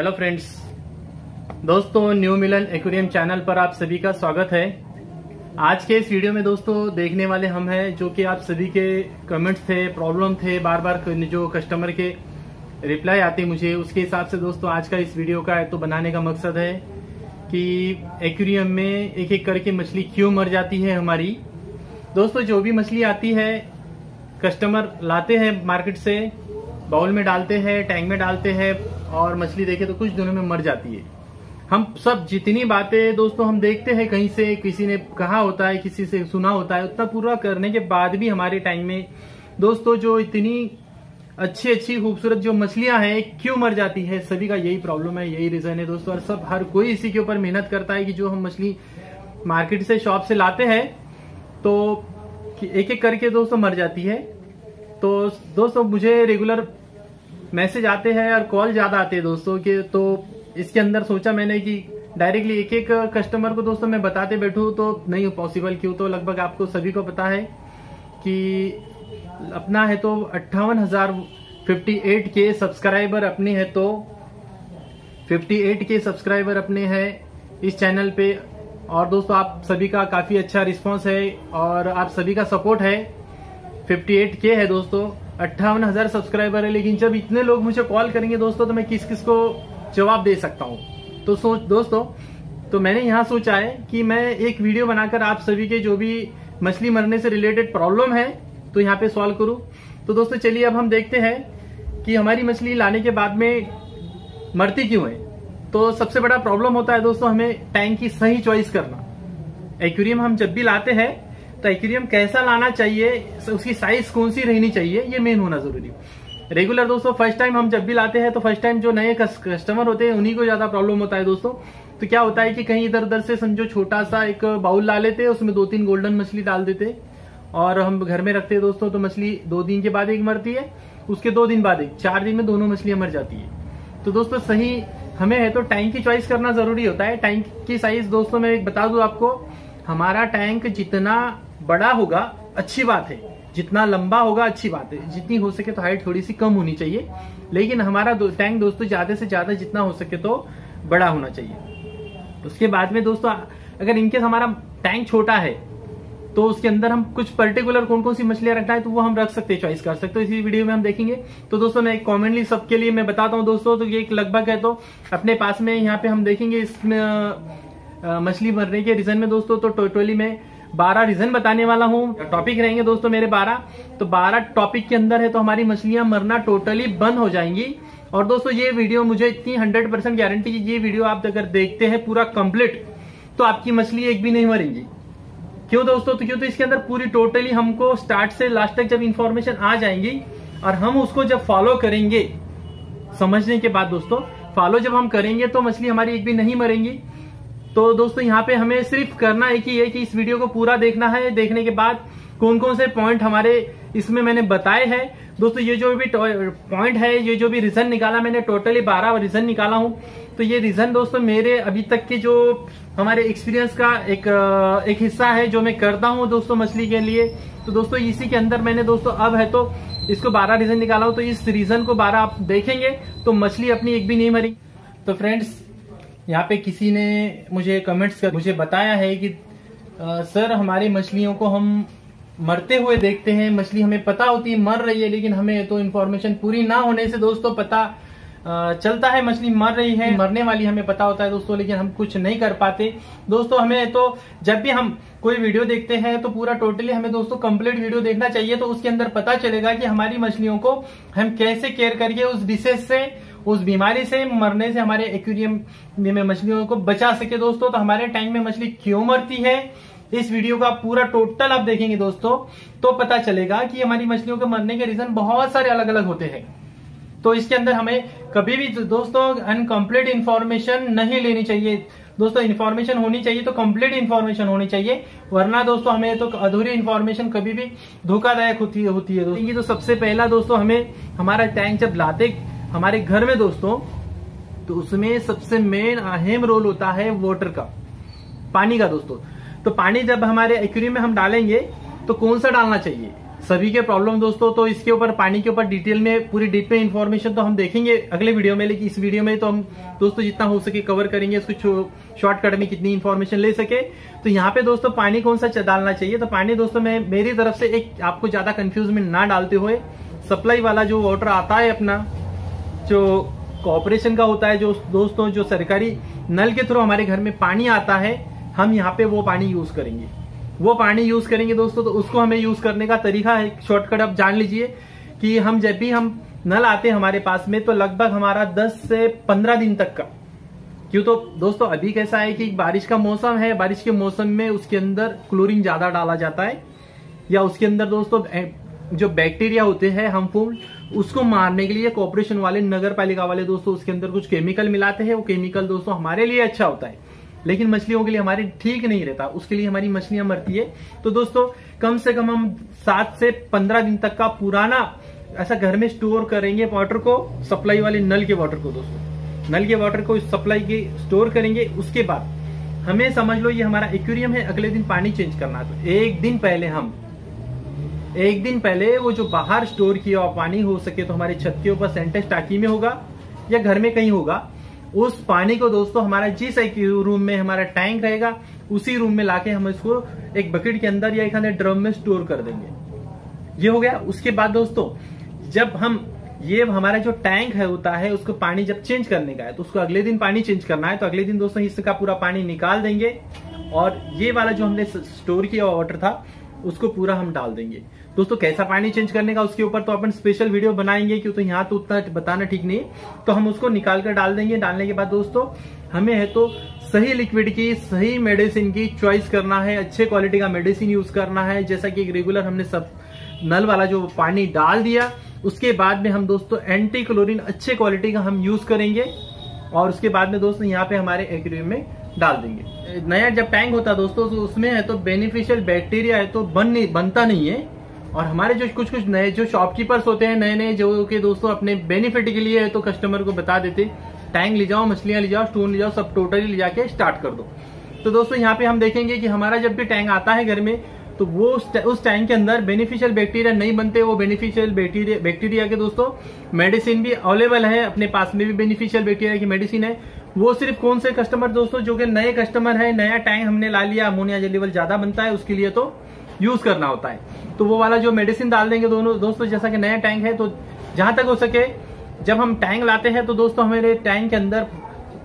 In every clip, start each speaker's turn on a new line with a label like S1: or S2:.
S1: Hello friends दोस्तों new Milan aquarium channel पर आप सभी का स्वागत है। आज के इस वीडियो में दोस्तों, देखने वाले हम हैं जो कि आप सभी के कमेंट्स थे प्रॉब्लम थे बार बार जो कस्टमर के रिप्लाई आते मुझे, उसके हिसाब से दोस्तों, आज का इस वीडियो का तो बनाने का मकसद है कि एक्वेरियम में एक एक करके मछली क्यों मर जाती है हमारी। दोस्तों, जो भी मछली आती है कस्टमर लाते हैं मार्केट से बाउल में डालते हैं टैंक में डालते हैं और मछली देखे तो कुछ दिनों में मर जाती है। हम सब जितनी बातें दोस्तों हम देखते हैं कहीं से, किसी ने कहा होता है, किसी से सुना होता है, उतना पूरा करने के बाद भी हमारे टाइम में दोस्तों जो इतनी अच्छी अच्छी खूबसूरत जो मछलियाँ हैं, क्यों मर जाती है, सभी का यही प्रॉब्लम है, यही रीजन है दोस्तों। और सब, हर कोई इसी के ऊपर मेहनत करता है कि जो हम मछली मार्केट से शॉप से लाते हैं तो एक एक करके दोस्तों मर जाती है। तो दोस्तों मुझे रेगुलर मैसेज आते हैं और कॉल ज़्यादा आते हैं दोस्तों के तो इसके अंदर सोचा मैंने कि डायरेक्टली एक एक कस्टमर को दोस्तों मैं बताते बैठू तो नहीं पॉसिबल क्यों? तो लगभग आपको सभी को पता है कि अपना है तो अट्ठावन हज़ार फिफ्टी एट के सब्सक्राइबर अपने है तो फिफ्टी एट के सब्सक्राइबर अपने हैं इस चैनल पे। और दोस्तों, आप सभी का काफ़ी अच्छा रिस्पांस है और आप सभी का सपोर्ट है। 58 के है दोस्तों। अट्ठावन हज़ार सब्सक्राइबर है, लेकिन जब इतने लोग मुझे कॉल करेंगे, दोस्तों तो मैं किस किस को जवाब दे सकता हूँ? तो सोच, दोस्तों तो मैंने यहाँ सोचा है कि मैं एक वीडियो बनाकर आप सभी के जो भी मछली मरने से रिलेटेड प्रॉब्लम है तो यहाँ पे सॉल्व करूँ। तो दोस्तों, चलिए अब हम देखते हैं कि हमारी मछली लाने के बाद में मरती क्यों है। तो सबसे बड़ा प्रॉब्लम होता है, दोस्तों, हमें टैंक की सही चॉइस करना। एक्वेरियम हम जब भी लाते हैं तो एक्वेरियम कैसा लाना चाहिए? उसकी साइज़ कौन सी रहनी चाहिए? ये मेन होना ज़रूरी रेगुलर दोस्तों फ़र्स्ट टाइम हम जब भी लाते हैं तो फ़र्स्ट टाइम जो नए कस्टमर होते हैं, उन्हीं को ज़्यादा प्रॉब्लम होता है दोस्तों। तो क्या होता है कि कहीं इधर उधर से समझो छोटा सा एक बाउल ला लेते हैं, उसमें दो तीन गोल्डन मछली डाल देते और हम घर में रखते हैं दोस्तों तो मछली दो दिन के बाद एक मरती है, उसके दो दिन बाद एक। चार दिन में दोनों मछलियाँ मर जाती है। तो दोस्तों, सही हमें है तो टैंक की चॉइस करना ज़रूरी होता है। टैंक की साइज़ दोस्तों, मैं बता दू आपको, हमारा टैंक जितना बड़ा होगा अच्छी बात है। जितना लंबा होगा अच्छी बात है। जितनी हो सके तो हाइट थोड़ी सी कम होनी चाहिए। लेकिन हमारा दो, टैंक दोस्तों ज़्यादा से ज़्यादा जितना हो सके तो बड़ा होना चाहिए। उसके बाद में दोस्तों अगर इनकेस हमारा टैंक छोटा है तो उसके अंदर हम कुछ पर्टिकुलर कौन कौन सी मछलियाँ रखना है तो वो हम रख सकते हैं चॉइस कर सकते हो। इसी वीडियो में हम देखेंगे। तो दोस्तों मैं कॉमनली सबके लिए मैं बताता हूँ दोस्तों तो ये एक लगभग है तो अपने पास में यहाँ पे हम देखेंगे इसमें मछली मरने के रीजन में दोस्तों तो टोटली में बारह रीजन बताने वाला हूँ। टॉपिक रहेंगे दोस्तों मेरे बारह। तो बारह टॉपिक के अंदर है तो हमारी मछलियाँ मरना टोटली बंद हो जाएँगी। और दोस्तों ये वीडियो मुझे इतनी हंड्रेड परसेंट गारंटी ये वीडियो आप अगर देखते हैं पूरा कंप्लीट तो आपकी मछली एक भी नहीं मरेंगी। क्यों दोस्तों? तो क्यों तो इसके अंदर पूरी टोटली हमको स्टार्ट से लास्ट तक जब इन्फॉर्मेशन आ जाएँगी, और हम उसको जब फॉलो करेंगे, समझने के बाद दोस्तों फॉलो जब हम करेंगे तो मछली हमारी एक भी नहीं मरेंगी। तो दोस्तों, यहाँ पे हमें सिर्फ़ करना एक ही है कि इस वीडियो को पूरा देखना है। देखने के बाद कौन कौन से पॉइंट हमारे इसमें मैंने बताए हैं। दोस्तों, ये जो भी पॉइंट है, ये जो भी रीजन निकाला मैंने टोटली बारह रीजन निकाला हूँ। तो ये रीजन दोस्तों, मेरे अभी तक के जो हमारे एक्सपीरियंस का एक एक हिस्सा है जो मैं करता हूँ दोस्तों मछली के लिए। तो दोस्तों, इसी के अंदर मैंने दोस्तों, अब है तो इसको बारह रीजन निकाला हूँ। तो इस रीजन को बारह आप देखेंगे तो मछली अपनी एक भी नहीं मरी। तो फ्रेंड्स यहाँ पे किसी ने मुझे कमेंट्स कर मुझे बताया है कि आ, सर हमारी मछलियों को हम मरते हुए देखते हैं मछली हमें पता होती है मर रही है लेकिन हमें तो इन्फॉर्मेशन पूरी ना होने से दोस्तों पता आ, चलता है मछली मर रही है मरने वाली हमें पता होता है दोस्तों लेकिन हम कुछ नहीं कर पाते। दोस्तों हमें तो जब भी हम कोई वीडियो देखते हैं तो पूरा टोटली हमें दोस्तों कंप्लीट वीडियो देखना चाहिए तो उसके अंदर पता चलेगा कि हमारी मछलियों को हम कैसे केयर करिए उस डिसेज से उस बीमारी से, मरने से हमारे एक्वेरियम में मछलियों को बचा सके दोस्तों। तो हमारे टैंक में मछली क्यों मरती है? इस वीडियो का पूरा टोटल आप देखेंगे दोस्तों। तो पता चलेगा कि हमारी मछलियों के मरने के रीजन बहुत सारे अलग अलग होते हैं। तो इसके अंदर हमें कभी भी दोस्तों अनकम्प्लीट इन्फॉर्मेशन नहीं लेनी चाहिए। दोस्तों इन्फॉर्मेशन होनी चाहिए तो कंप्लीट इन्फॉर्मेशन होनी चाहिए। वरना दोस्तों, हमें तो अधूरी इन्फॉर्मेशन कभी भी धोखादायक होती है होती है दोस्तों। तो सबसे पहला दोस्तों, हमें हमारा टैंक जब लाते हमारे घर में दोस्तों तो उसमें सबसे मेन अहम रोल होता है वाटर का, पानी का दोस्तों। तो पानी जब हमारे एक्वेरियम में हम डालेंगे तो कौन सा डालना चाहिए? सभी के प्रॉब्लम दोस्तों तो इसके ऊपर, पानी के ऊपर डिटेल में, पूरी डीप में इन्फॉर्मेशन तो हम देखेंगे अगले वीडियो में, लेकिन इस वीडियो में तो हम दोस्तों जितना हो सके कवर करेंगे इसको शॉर्टकट में कितनी इन्फॉर्मेशन ले सके। तो यहाँ पे दोस्तों, पानी कौन सा डालना चाहिए? तो पानी दोस्तों, मैं, मेरी तरफ़ से एक आपको ज़्यादा कंफ्यूज में ना डालते हुए सप्लाई वाला जो वाटर आता है अपना जो कॉपरेशन का होता है, जो दोस्तों, जो सरकारी नल के थ्रू हमारे घर में पानी आता है, हम यहाँ पे वो पानी यूज़ करेंगे। वो पानी यूज़ करेंगे दोस्तों तो उसको हमें यूज़ करने का तरीका है शॉर्टकट आप जान लीजिए कि हम जब भी हम नल आते हमारे पास में तो लगभग हमारा 10 से 15 दिन तक का। क्यों तो दोस्तों, अभी कैसा है कि बारिश का मौसम है, बारिश के मौसम में उसके अंदर क्लोरीन ज़्यादा डाला जाता है, या उसके अंदर दोस्तों जो बैक्टीरिया होते हैं हमफुल उसको मारने के लिए कॉपरेशन वाले नगर पालिका वाले दोस्तों, उसके अंदर कुछ केमिकल मिलाते हैं। वो केमिकल दोस्तों हमारे लिए अच्छा होता है। लेकिन मछलियों के लिए हमारे ठीक नहीं रहता। उसके लिए हमारी मछलियाँ मरती है। तो दोस्तों, कम से कम हम सात से पंद्रह दिन तक का पुराना ऐसा घर में स्टोर करेंगे वाटर को सप्लाई वाले नल के वाटर को दोस्तों। नल के वाटर को सप्लाई के स्टोर करेंगे। उसके बाद हमें समझ लो, ये हमारा एक्वेरियम है। अगले दिन पानी चेंज करना तो एक दिन पहले हम एक दिन पहले वो जो बाहर स्टोर किया हुआ पानी हो सके तो हमारे छत के ऊपर सेंटेक्स टाकी में होगा, या घर में कहीं होगा, उस पानी को दोस्तों हमारा जिस एक रूम में हमारा टैंक रहेगा, उसी रूम में लाके हम इसको एक बकेट के अंदर या एक ड्रम में स्टोर कर देंगे। ये हो गया। उसके बाद दोस्तों, जब हम ये हमारा जो टैंक है होता है, उसको पानी जब चेंज करने का है तो उसको अगले दिन पानी चेंज करना है तो अगले दिन दोस्तों इसका पूरा पानी निकाल देंगे और ये वाला जो हमने स्टोर किया वाटर था, उसको पूरा हम डाल देंगे। दोस्तों, कैसा पानी चेंज करने का, उसके ऊपर तो अपन स्पेशल वीडियो बनाएँगे, क्यों तो यहाँ तो उतना बताना ठीक नहीं। तो हम उसको निकाल कर डाल देंगे। डालने के बाद दोस्तों, हमें है तो सही लिक्विड की, सही मेडिसिन की चॉइस करना है, अच्छे क्वालिटी का मेडिसिन यूज़ करना है। जैसा कि रेगुलर हमने सब नल वाला जो पानी डाल दिया, उसके बाद में हम दोस्तों एंटी क्लोरीन अच्छे क्वालिटी का हम यूज़ करेंगे और उसके बाद में दोस्तों यहाँ पे हमारे एक्वेरियम में डाल देंगे। नया जब टैंक होता है दोस्तों तो उसमें है तो बेनिफिशियल बैक्टीरिया है तो बन नहीं, बनता नहीं है। और हमारे जो कुछ कुछ नए जो शॉपकीपर्स होते हैं नए नए जो के दोस्तों अपने बेनिफिट के लिए तो कस्टमर को बता देते टैंक ले जाओ, मछलियाँ ले जाओ स्टोन ले जाओ, सब टोटली ले जाके स्टार्ट कर दो। तो दोस्तों, यहाँ पे हम देखेंगे कि हमारा जब भी टैंक आता है घर में तो वो उस टैंक के अंदर बेनिफिशियल बैक्टीरिया नहीं बनते, वो बेनिफिशियल बैक्टीरिया बैक्टीरिया के दोस्तों मेडिसिन भी अवेलेबल है, अपने पास में भी बेनिफिशियल बैक्टीरिया की मेडिसिन है। वो सिर्फ़ कौन से कस्टमर दोस्तों, जो कि नए कस्टमर है, नया टैंक हमने ला लिया अमोनिया लेवल ज़्यादा बनता है, उसके लिए तो यूज़ करना होता है। तो वो वाला जो मेडिसिन डाल देंगे दोनों, दोस्तों, जैसा कि नया टैंक है तो जहाँ तक हो सके, जब हम टैंक लाते हैं तो दोस्तों, हमारे टैंक के अंदर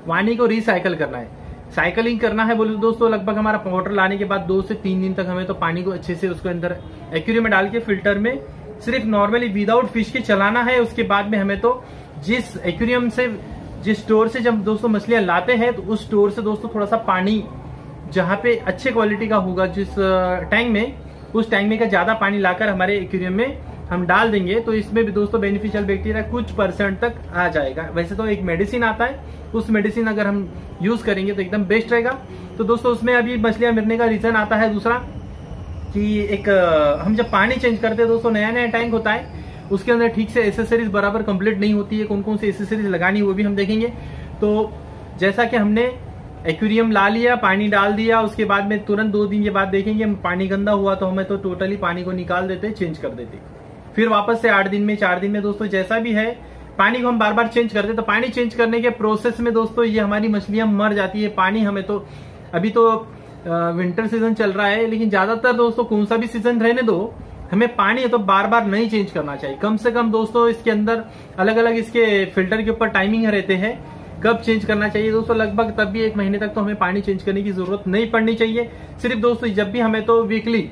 S1: पानी को रिसाइकल करना है। साइकिलिंग करना है बोले तो दोस्तों, लगभग हमारा वाटर लाने के बाद दो से तीन दिन तक हमें तो पानी को अच्छे से उसके अंदर एक्यूरियम में डाल के फ़िल्टर में सिर्फ़ नॉर्मली विदाउट फ़िश के चलाना है। उसके बाद में हमें तो जिस एक्यूरियम से, जिस स्टोर से जब दोस्तों मछलियाँ लाते हैं तो उस स्टोर से दोस्तों थोड़ा सा पानी जहाँ पे अच्छे क्वालिटी का होगा, जिस टैंक में उस टैंक में का ज़्यादा पानी लाकर हमारे एक्वेरियम में हम डाल देंगे तो इसमें भी दोस्तों बेनिफिशियल बैक्टीरिया कुछ परसेंट तक आ जाएगा। वैसे तो एक मेडिसिन आता है, उस मेडिसिन अगर हम यूज़ करेंगे तो एकदम बेस्ट रहेगा। तो दोस्तों उसमें अभी मछलियाँ मरने का रीजन आता है दूसरा, कि एक हम जब पानी चेंज करते हैं दोस्तों नया नया टैंक होता है, उसके अंदर ठीक से एसेसरीज बराबर कंप्लीट नहीं होती है कौन कौन सी एसेसरीज लगानी वो भी हम देखेंगे। तो जैसा कि हमने एक्वेरियम ला लिया, पानी डाल दिया, उसके बाद में तुरंत दो दिन के बाद देखेंगे पानी गंदा हुआ तो हमें तो टोटली पानी को निकाल देते चेंज कर देते। फिर वापस से आठ दिन में, चार दिन में दोस्तों जैसा भी है, पानी को हम बार बार चेंज करते तो पानी चेंज करने के प्रोसेस में दोस्तों ये हमारी मछलियाँ मर जाती है। पानी हमें तो अभी तो विंटर सीज़न चल रहा है, लेकिन ज़्यादातर दोस्तों कौन सा भी सीज़न रहने दो, हमें पानी है तो बार बार नहीं चेंज करना चाहिए। कम से कम दोस्तों इसके अंदर अलग अलग इसके फ़िल्टर के ऊपर टाइमिंग रहते हैं। कब चेंज करना चाहिए? दोस्तों, लगभग तब भी एक महीने तक तो हमें पानी चेंज करने की ज़रूरत नहीं पड़नी चाहिए। सिर्फ़ दोस्तों, जब भी हमें तो वीकली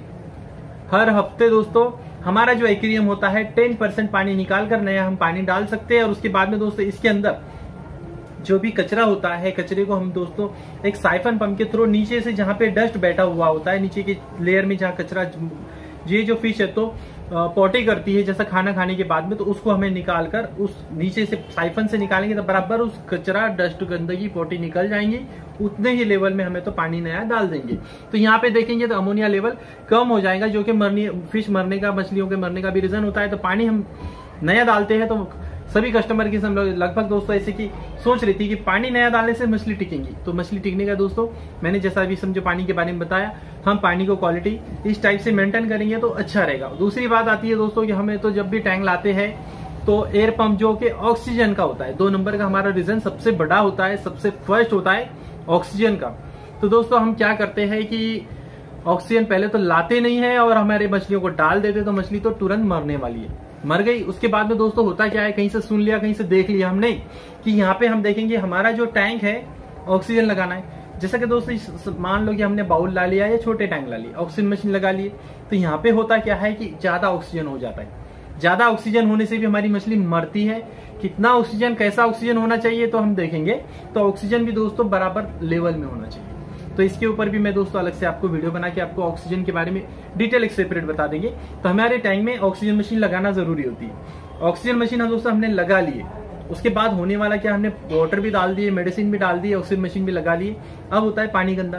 S1: हर हफ़्ते दोस्तों, हमारा जो एक्वेरियम होता है टेन परसेंट पानी निकाल कर नया हम पानी डाल सकते हैं और उसके बाद में दोस्तों, इसके अंदर जो भी कचरा होता है, कचरे को हम दोस्तों, एक साइफन पंप के थ्रू नीचे से जहाँ पे डस्ट बैठा हुआ होता है, नीचे के लेयर में जहाँ कचरा, ये जो फ़िश है तो पोटी करती है जैसा खाना खाने के बाद में तो उसको हमें निकाल कर उस नीचे से साइफन से निकालेंगे तो बराबर उस कचरा, डस्ट, गंदगी, पोटी निकल जाएँगी। उतने ही लेवल में हमें तो पानी नया डाल देंगे। तो यहाँ पे देखेंगे तो अमोनिया लेवल कम हो जाएगा, जो कि मरनी, फ़िश मरने का, मछलियों के मरने का भी रीजन होता है। तो पानी हम नया डालते हैं तो सभी कस्टमर की हम लोग लगभग दोस्तों ऐसे की सोच रही थी कि पानी नया डालने से मछली टिकेंगी। तो मछली टिकने का दोस्तों, मैंने जैसा अभी समझो पानी के बारे में बताया, हम पानी को क्वालिटी इस टाइप से मेंटेन करेंगे तो अच्छा रहेगा। दूसरी बात आती है दोस्तों कि हमें तो जब भी टैंक लाते हैं तो एयर पंप जो कि ऑक्सीजन का होता है, दो नंबर का हमारा रीजन सबसे बड़ा होता है, सबसे फ़र्स्ट होता है ऑक्सीजन का। तो दोस्तों हम क्या करते हैं कि ऑक्सीजन पहले तो लाते नहीं है और हमारे मछलियों को डाल देते तो मछली तो तुरंत मरने वाली है। मर गई। उसके बाद में दोस्तों होता क्या है? कहीं से सुन लिया, कहीं से देख लिया हमने कि यहाँ पे हम देखेंगे हमारा जो टैंक है, ऑक्सीजन लगाना है। जैसा कि दोस्तों मान लो कि हमने बाउल ला लिया या छोटे टैंक ला लिया ऑक्सीजन मशीन लगा लिए तो यहाँ पे होता क्या है कि ज़्यादा ऑक्सीजन हो जाता है। ज़्यादा ऑक्सीजन होने से भी हमारी मछली मरती है। कितना ऑक्सीजन, कैसा ऑक्सीजन होना चाहिए तो हम देखेंगे। तो ऑक्सीजन भी दोस्तों बराबर लेवल में होना चाहिए। तो इसके ऊपर भी मैं दोस्तों अलग से आपको वीडियो बना के आपको ऑक्सीजन के बारे में डिटेल एक सेपरेट बता देंगे। तो हमारे टैंक में ऑक्सीजन मशीन लगाना ज़रूरी होती है। ऑक्सीजन मशीन हम दोस्तों हमने लगा लिए। उसके बाद होने वाला क्या हमने वाटर भी डाल दिए मेडिसिन भी डाल दी ऑक्सीजन मशीन भी लगा लिए। अब होता है पानी गंदा।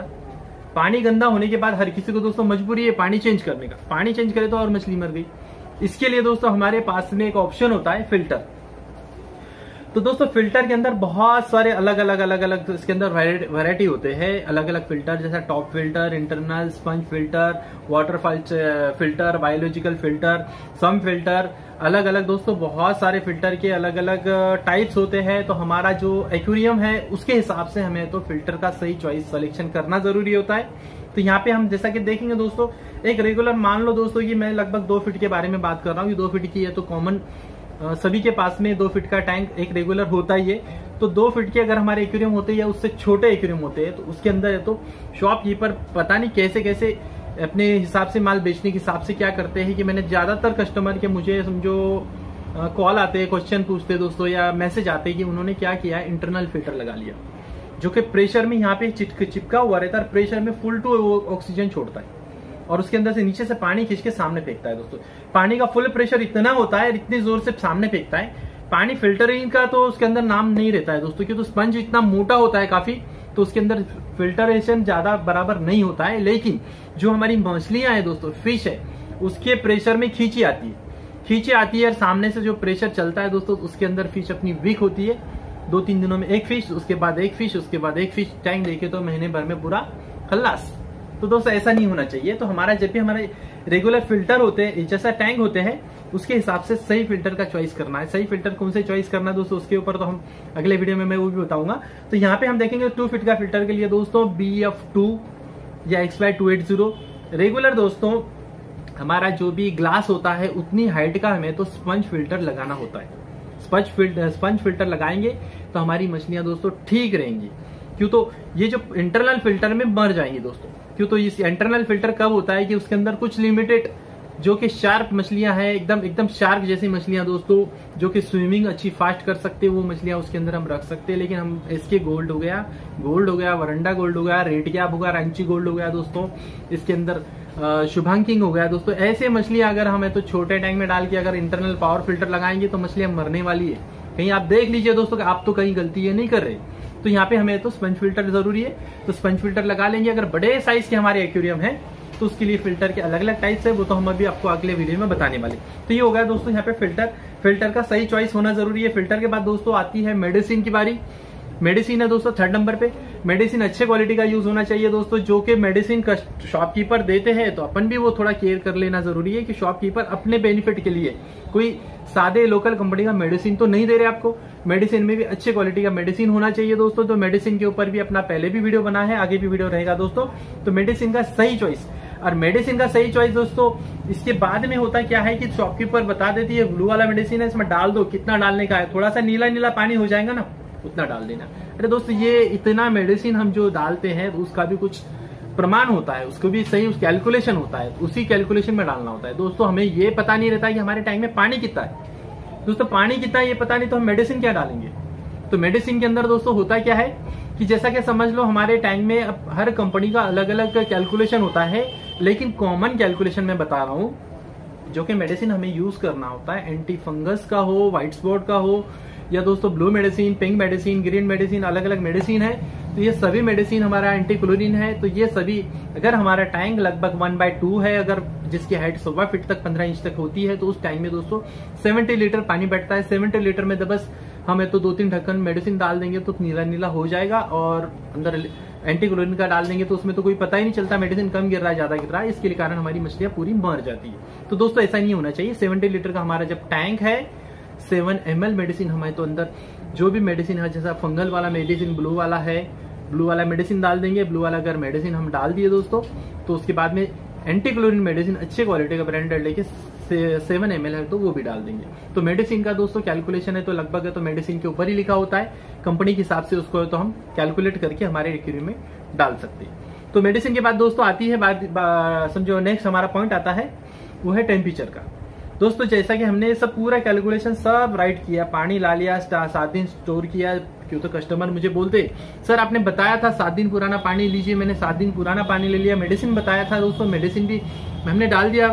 S1: पानी गंदा होने के बाद हर किसी को दोस्तों मजबूरी है पानी चेंज करने का। पानी चेंज करे तो और मछली मर गई। इसके लिए दोस्तों हमारे पास में एक ऑप्शन होता है फ़िल्टर तो दोस्तों फ़िल्टर के अंदर बहुत सारे अलग अलग अलग अलग तो इसके अंदर वैरायटी होते हैं। अलग अलग फ़िल्टर जैसा top filter internal sponge filter water filter biological filter sump filter अलग अलग दोस्तों, बहुत सारे फ़िल्टर के अलग अलग टाइप्स होते हैं। तो हमारा जो एक्वेरियम है, उसके हिसाब से हमें तो फ़िल्टर का सही चॉइस सिलेक्शन करना ज़रूरी होता है। तो यहाँ पे हम, जैसा कि देखेंगे दोस्तों, एक रेगुलर मान लो दोस्तों कि मैं लगभग दो फीट के बारे में बात कर रहा हूँ। कि दो फीट की है तो कॉमन सभी के पास में दो फीट का टैंक एक रेगुलर होता ही है। तो दो फीट के अगर हमारे एक्वेरियम होते हैं या उससे छोटे एक्वेरियम होते हैं तो उसके अंदर है तो शॉपकीपर पता नहीं कैसे कैसे अपने हिसाब से माल बेचने के हिसाब से क्या करते हैं कि मैंने ज़्यादातर कस्टमर के मुझे समझो कॉल आते हैं क्वेश्चन पूछते हैं दोस्तों या मैसेज आते हैं कि उन्होंने क्या किया इंटरनल फ़िल्टर लगा लिया। जो कि प्रेशर में यहाँ पे चिपका हुआ रहता है प्रेशर में फुल टू ऑक्सीजन छोड़ता है। और उसके अंदर से नीचे से पानी खींच के सामने फेंकता है दोस्तों। पानी का फुल प्रेशर इतना होता है इतनी ज़ोर से सामने फेंकता है। पानी फिल्टरिंग का तो उसके अंदर नाम नहीं रहता है दोस्तों, क्योंकि तो स्पंज इतना मोटा होता है काफ़ी तो उसके अंदर फिल्टरेशन ज़्यादा बराबर नहीं होता है। लेकिन जो हमारी मछलियाँ हैं दोस्तों फ़िश है, उसके प्रेशर में खींची आती है। खींची आती है और सामने से जो प्रेशर चलता है दोस्तों, उसके अंदर फ़िश अपनी वीक होती है। दो तीन दिनों में एक फ़िश उसके बाद एक फ़िश उसके बाद एक फ़िश टैंक देखे तो महीने भर में पूरा खल्लास। तो दोस्तों, ऐसा नहीं होना चाहिए। तो हमारा जब भी हमारे रेगुलर फ़िल्टर होते हैं, जैसा टैंक होते हैं, उसके हिसाब से सही फ़िल्टर का चॉइस करना है। सही फ़िल्टर कौन से चॉइस करना है दोस्तों, उसके ऊपर तो हम अगले वीडियो में मैं वो भी बताऊँगा। तो यहाँ पे हम देखेंगे टू फिट का फ़िल्टर के लिए दोस्तों बी एफ़ टू या X Y two eight zero regular दोस्तों, हमारा जो भी ग्लास होता है, उतनी हाइट का हमें तो स्पंज फ़िल्टर लगाना होता है। स्पंज फ़िल्टर स्पंज फ़िल्टर लगाएँगे तो हमारी मछलियाँ दोस्तों ठीक रहेंगी। क्यों तो ये जो इंटरनल फ़िल्टर में मर जाएँगी दोस्तों। क्यों तो इस इंटरनल फ़िल्टर कब होता है कि उसके अंदर कुछ लिमिटेड जो कि शार्प मछलियाँ हैं, एकदम एकदम शार्क जैसी मछलियाँ दोस्तों, जो कि स्विमिंग अच्छी फास्ट कर सकते हैं, वो मछलियाँ उसके अंदर हम रख सकते हैं। लेकिन हम इसके गोल्ड हो गया गोल्ड हो गया, वरंडा गोल्ड हो गया रेड कैप हो गया रंची गोल्ड हो गया दोस्तों, इसके अंदर शुभांकिंग हो गया दोस्तों। ऐसे मछलियाँ अगर हमें तो छोटे टैंक में डाल के अगर इंटरनल पावर फ़िल्टर लगाएँगे तो मछलियाँ मरने वाली है। कहीं आप देख लीजिए दोस्तों आप तो कहीं गलती ये नहीं कर रहे। तो यहाँ पे हमें तो स्पंज फ़िल्टर ज़रूरी है। तो स्पंज फ़िल्टर लगा लेंगे। अगर बड़े साइज़ के हमारे एक्वेरियम है तो उसके लिए फ़िल्टर के अलग अलग टाइप्स है। वो तो हम अभी आपको अगले वीडियो में बताने वाले तो ये हो गया दोस्तों यहाँ पे फ़िल्टर फ़िल्टर का सही चॉइस होना ज़रूरी है। फ़िल्टर के बाद दोस्तों आती है मेडिसिन की बारी। मेडिसिन है दोस्तों थर्ड नंबर पे। मेडिसिन अच्छे क्वालिटी का यूज़ होना चाहिए दोस्तों, जो कि मेडिसिन शॉपकीपर देते हैं तो अपन भी वो थोड़ा केयर कर लेना ज़रूरी है कि शॉपकीपर अपने बेनिफिट के लिए। कोई सादे लोकल कंपनी का मेडिसिन तो नहीं दे रहे आपको। मेडिसिन में भी अच्छे क्वालिटी का मेडिसिन होना चाहिए दोस्तों तो मेडिसिन के ऊपर भी अपना पहले भी वीडियो बना है, आगे भी वीडियो रहेगा दोस्तों। तो मेडिसिन का सही चॉइस और मेडिसिन का सही चॉइस दोस्तों, इसके बाद में होता क्या है कि शॉपकीपर बता देती है ब्लू वाला मेडिसिन है, इसमें डाल दो, कितना डालने का है? थोड़ा सा नीला नीला पानी हो जाएगा ना। उतना डाल देना। अरे दोस्तों, ये इतना मेडिसिन हम जो डालते हैं तो उसका भी कुछ प्रमाण होता है, उसको भी सही, उस कैलकुलेशन होता है, उसी कैलकुलेशन में डालना होता है। दोस्तों, हमें ये पता नहीं रहता कि हमारे टाइम में पानी कितना है। दोस्तों, पानी कितना है, ये पता नहीं तो हम मेडिसिन क्या डालेंगे? तो मेडिसिन के अंदर दोस्तों होता क्या है कि जैसा कि समझ लो, हमारे टाइम में अब हर कंपनी का अलग अलग कैलकुलेशन होता है, लेकिन कॉमन कैलकुलेशन में बता रहा हूँ, जो कि मेडिसिन हमें यूज़ करना होता है। एंटी फंगस का हो व्हाइट स्पॉट का हो या दोस्तों blue medicine, pink medicine, green medicine अलग अलग मेडिसिन है तो ये सभी मेडिसिन हमारा एंटी क्लोरिन है तो ये सभी, अगर हमारा टैंक लगभग वन बाय टू है, अगर जिसकी हाइट सवा फीट तक, पंद्रह इंच तक होती है तो उस टाइम में दोस्तों सेवेंटी लीटर पानी बैठता है सेवेंटी लीटर में तो बस हमें तो दो तीन ढक्कन मेडिसिन डाल देंगे तो नीला नीला हो जाएगा, और अंदर एंटीक्लोरिन का डाल देंगे तो उसमें तो कोई पता ही नहीं चलता मेडिसिन कम गिर रहा है, ज़्यादा गिर रहा है, इसके कारण हमारी मछलियाँ पूरी मर जाती है। तो दोस्तों ऐसा नहीं होना चाहिए सेवेंटी लीटर का हमारा जब टैंक है सेवन एम मेडिसिन हमारे तो अंदर, जो भी मेडिसिन है, जैसा फंगल वाला मेडिसिन ब्लू वाला है ब्लू वाला मेडिसिन डाल देंगे ब्लू वाला अगर मेडिसिन हम डाल दिए दोस्तों तो उसके बाद में एंटीक्लोरिन मेडिसिन अच्छे क्वालिटी का ब्रांडेड लेके सेवन एम है तो वो भी डाल देंगे। तो मेडिसिन का दोस्तों कैलकुलेशन है तो लगभग है तो मेडिसिन के ऊपर ही लिखा होता है। कंपनी के हिसाब से उसको तो हम कैलकुलेट करके हमारे एक्यूरियम में डाल सकते हैं। तो मेडिसिन के बाद दोस्तों आती है बात समझो नेक्स्ट हमारा पॉइंट आता है, वो है टेम्परेचर का। दोस्तों, जैसा कि हमने ये सब पूरा कैलकुलेशन सब राइट किया, पानी ला लिया सात दिन स्टोर किया, क्यों तो कस्टमर मुझे बोलते, सर, आपने बताया था सात दिन पुराना पानी लीजिए, मैंने सात दिन पुराना पानी ले लिया मेडिसिन बताया था दोस्तों मेडिसिन भी हमने डाल दिया।